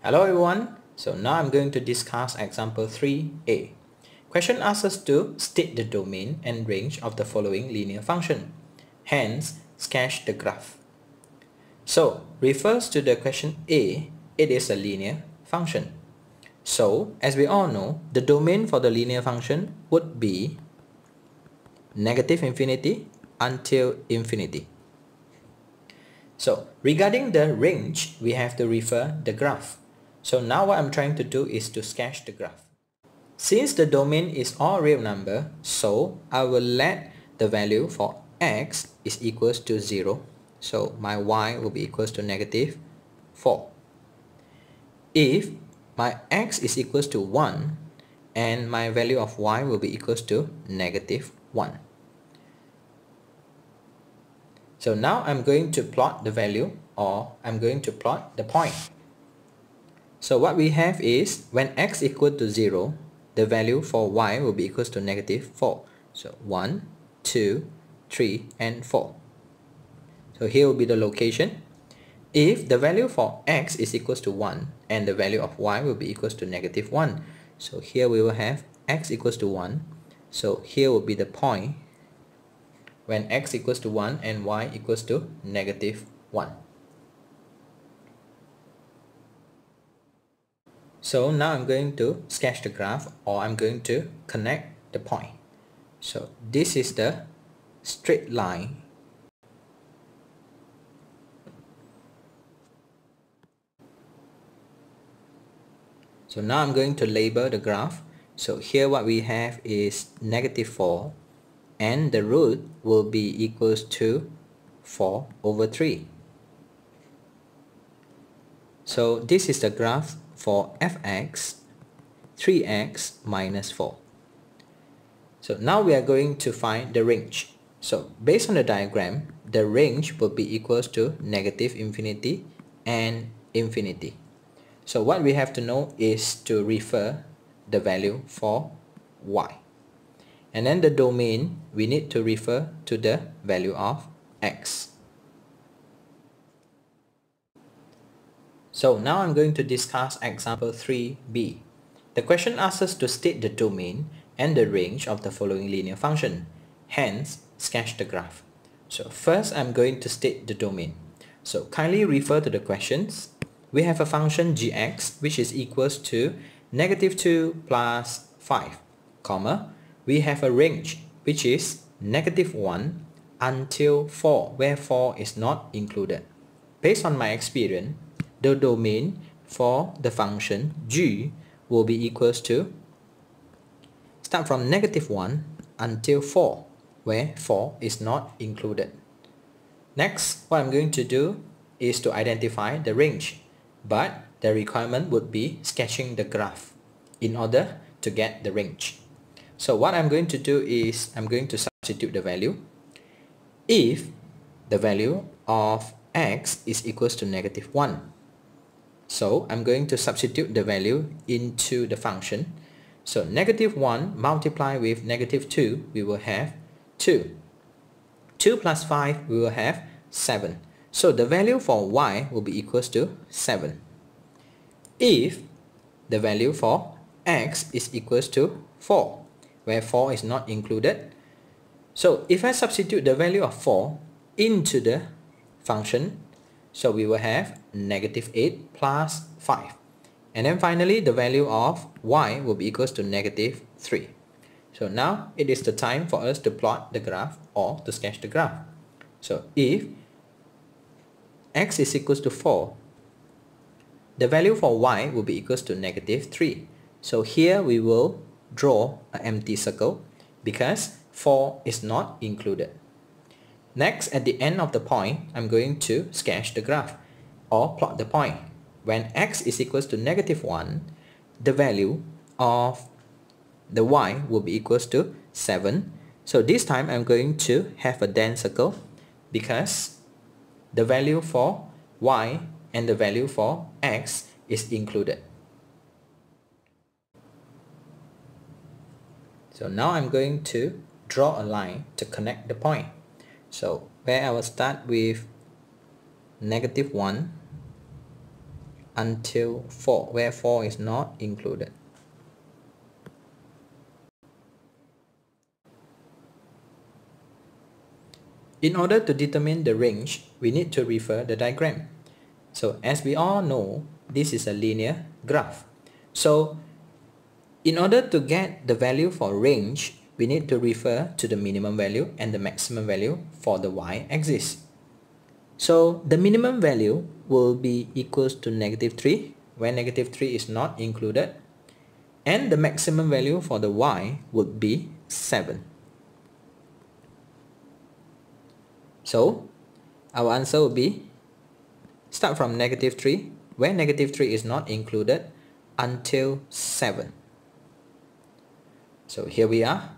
Hello everyone. So now I'm going to discuss example 3a. Question asks us to state the domain and range of the following linear function. Hence, sketch the graph. So, refers to the question A, it is a linear function. So, as we all know, the domain for the linear function would be negative infinity until infinity. So, regarding the range, we have to refer the graph. So now what I'm trying to do is to sketch the graph. Since the domain is all real number, so I will let the value for x is equals to 0. So my y will be equals to negative 4. If my x is equals to 1 and my value of y will be equals to negative 1. So now I'm going to plot the value or I'm going to plot the point. So what we have is when x equal to 0, the value for y will be equals to negative 4. So 1, 2, 3, and 4. So here will be the location. If the value for x is equals to 1 and the value of y will be equals to negative 1. So here we will have x equals to 1. So here will be the point when x equals to 1 and y equals to negative 1. So now I'm going to sketch the graph or I'm going to connect the point. So this is the straight line So now I'm going to label the graph. So here what we have is negative 4 and the root will be equals to 4 over 3. So this is the graph for fx 3x minus 4. So now we are going to find the range. So based on the diagram, the range will be equals to negative infinity and infinity. So what we have to know is to refer the value for y. And then the domain, we need to refer to the value of x. So now I'm going to discuss example 3b. The question asks us to state the domain and the range of the following linear function. Hence, sketch the graph. So first I'm going to state the domain. So kindly refer to the questions. We have a function gx which is equals to negative 2 plus 5, comma. We have a range which is negative 1 until 4 where 4 is not included. Based on my experience, the domain for the function g will be equals to start from negative 1 until 4 where 4 is not included. Next, what I'm going to do is to identify the range but the requirement would be sketching the graph in order to get the range. So what I'm going to do is I'm going to substitute the value. If the value of x is equals to negative 1 so I'm going to substitute the value into the function. So negative 1 multiplied with negative 2, we will have 2. 2 plus 5, we will have 7. So the value for y will be equals to 7. If the value for x is equals to 4, where 4 is not included. So if I substitute the value of 4 into the function, so we will have negative 8 plus 5. And then finally, the value of y will be equals to negative 3. So now it is the time for us to plot the graph or to sketch the graph. So if x is equals to 4, the value for y will be equals to negative 3. So here we will draw an empty circle because 4 is not included. Next, at the end of the point, I'm going to sketch the graph or plot the point. When x is equals to negative 1, the value of the y will be equals to 7. So this time I'm going to have a dense circle because the value for y and the value for x is included. So now I'm going to draw a line to connect the point. So where I will start with negative 1 until 4 where 4 is not included. In order to determine the range, we need to refer the diagram. So as we all know, this is a linear graph. So in order to get the value for range, we need to refer to the minimum value and the maximum value for the y-axis. So the minimum value will be equals to negative 3 where negative 3 is not included and the maximum value for the y would be 7. So our answer will be start from negative 3 where negative 3 is not included until 7. So here we are